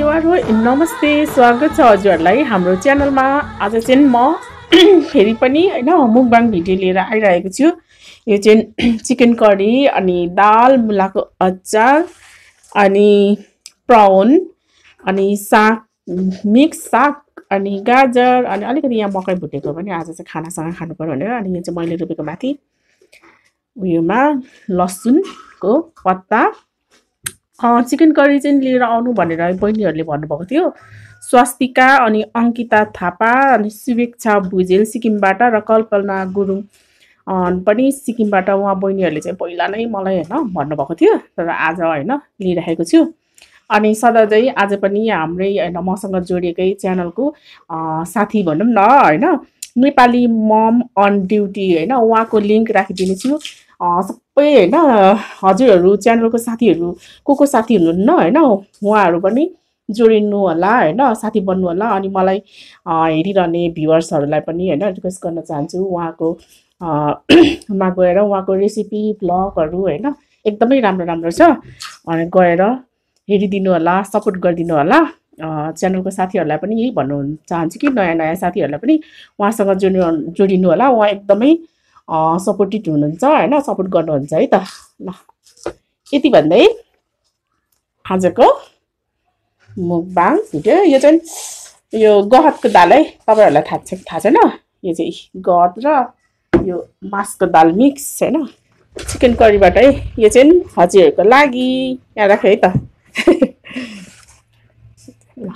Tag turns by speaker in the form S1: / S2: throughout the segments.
S1: नमस्ते हो नमस्ते स्वागत छ हजुरहरूलाई हाम्रो च्यानलमा। आज चाहिँ म फेरि पनि होइन मुखबाङ भिडियो लिएर आइरहेको छु। यो चाहिँ चिकन करी अनि दाल मुलाको अचार अनि प्राउन अनि साग मिक्स साग अनि गाजर अनि अलिकति यहाँ मकै भुटेको पनि आज चाहिँ खानासँग खानु पऱ्यो भनेर अनि यो चाहिँ मैले रोपेको माथि। उयोमा लसुनको पत्ता चिकन करी चाहिँ लिएर आउनु भनेर बहिनीहरूले भन्नुभएको थियो। स्वास्तिका अनि अङ्किता थापा अनि शुभेच्छा भुजेल सिक्किमबाट र कल्पना गुरुङ पनि सिक्किमबाट उहाँ बहिनीहरूले चाहिँ पहिला नै मलाई होइन भन्नुभएको थियो तर आज होइन लिइराखेको छु। अनि चाहिँ आज पनि हाम्रै होइन मसँग जोडिएकै च्यानलको साथी भनौँ न होइन। नेपाली मम अन ड्युटी होइन उहाँको लिङ्क राखिदिनेछु होइन हजुरहरू च्यानलको साथीहरू को को साथी हुनुहुन्न होइन? उहाँहरू पनि जोडिनु होला होइन? साथी बन्नु होला अनि मलाई हेरिरहने भ्युवर्सहरूलाई पनि होइन रिक्वेस्ट गर्न चाहन्छु। उहाँको मा गएर उहाँको रेसिपी भ्लगहरू होइन एकदमै राम्रो राम्रो छ। अनि गएर हेरिदिनु होला सपोर्ट गरिदिनु होला। च्यानलको साथीहरूलाई पनि यही भन्नु चाहन्छु कि नयाँ नयाँ साथीहरूलाई पनि उहाँसँग जोडिनु जोडिनु होला। उहाँ एकदमै सपोर्टेड हुनुहुन्छ होइन? सपोर्ट गर्नुहुन्छ है त? ल। यति भन्दै आजको मुखबाङ भिडियो यो चाहिँ यो गहतको दाल है? तपाईँहरूलाई थाहा छ थाहा छैन? यो चाहिँ गहत र यो मासको दाल मिक्स होइन? चिकन करीबाट है? यो चाहिँ हजुरहरूको लागि यहाँ राख है त? ल।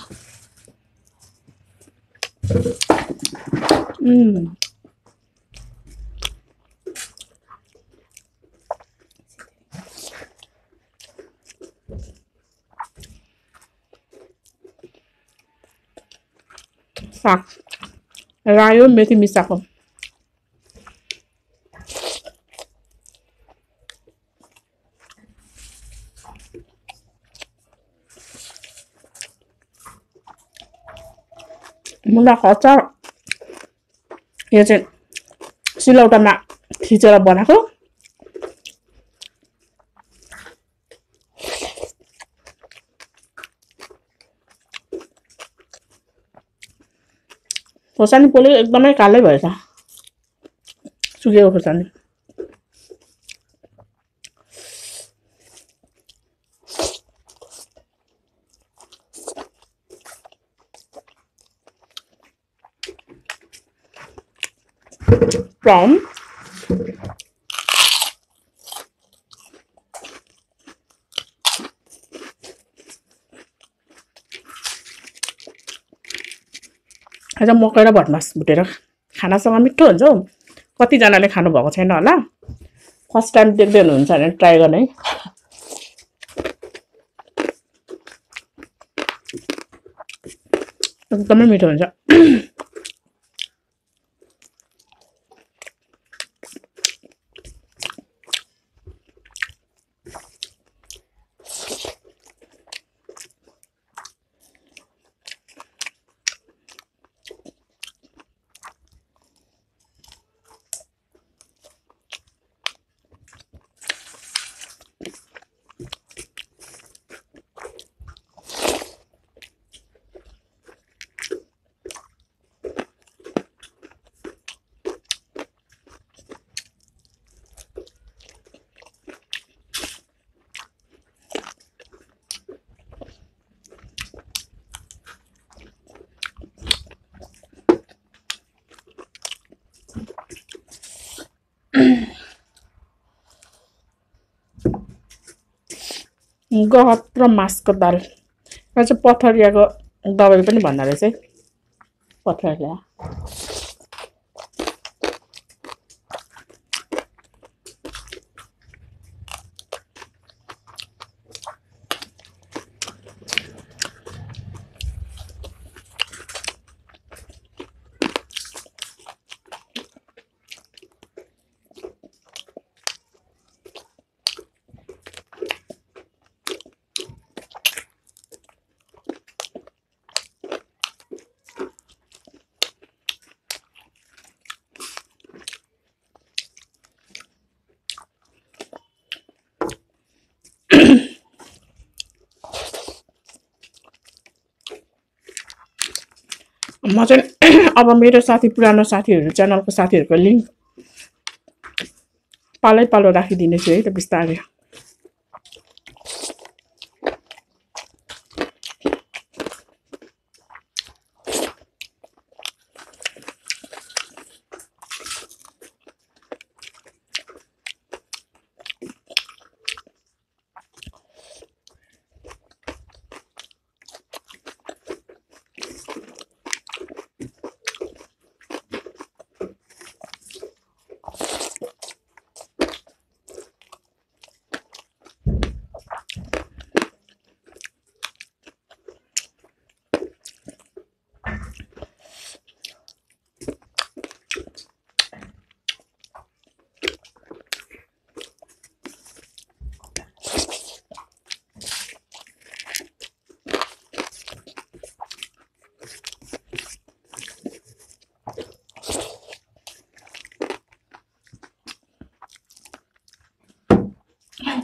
S1: रायो मेथी मिसाएको मुलाको अचार यो चाहिँ सिलौटामा थिचेर बनाएको खोर्सानी पोलेको एकदमै कालै भएछ सुकेको खोर्सानी prawn आज मकै र भटमास भुटेर खानासँग मिठो हुन्छ हौ। कतिजनाले खानुभएको छैन होला। फर्स्ट टाइम देख्दै हुनुहुन्छ भने ट्राई गर्ने। है एकदमै मिठो हुन्छ। गहत र मासको दाल। र चाहिँ पथरियाको दबाई पनि भन्दो रहेछ है पथरिया। म चाहिँ अब मेरो साथी पुरानो साथीहरू च्यानलको साथीहरूको लिङ्क पालै पालो राखिदिनेछु है त बिस्तारै।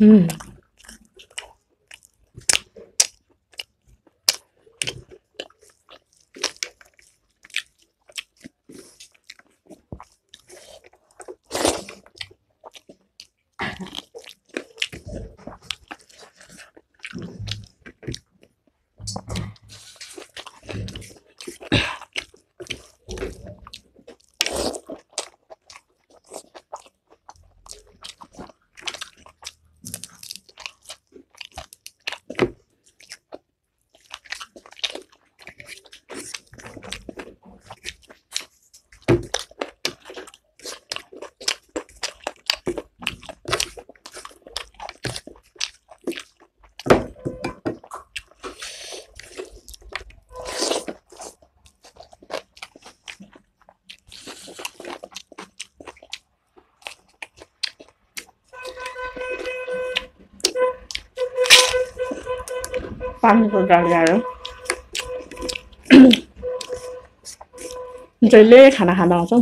S1: 음. पानीको गाडी आयो। जहिले खाना खाँदा आउँछौ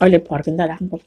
S1: अहिले फर्किँदा राख्नु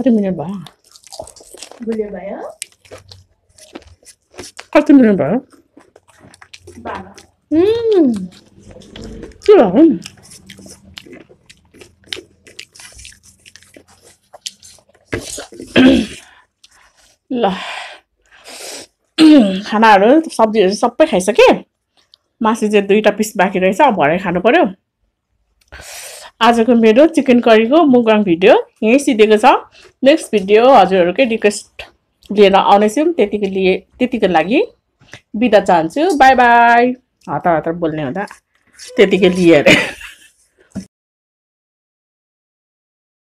S1: कति मिनट भयो
S2: बुझ्यो भयो
S1: कति मिनट भयो. के भयो ल खानाहरू सब्जीहरू सबै खाइसकेँ मासु चाहिँ दुईवटा पिस बाँकी रहेछ अब भरे खानु पऱ्यो आजको मेरो चिकन करीको मुगबाङ भिडियो यहीँ सिधेको छ। नेक्स्ट भिडियो हजुरहरूकै रिक्वेस्ट लिएर आउनेछौँ। त्यतिको लिए त्यतिको लागि बिदा चाहन्छु। बाई बाई हतार हतार बोल्ने हुँदा त्यतिकै लिए अरे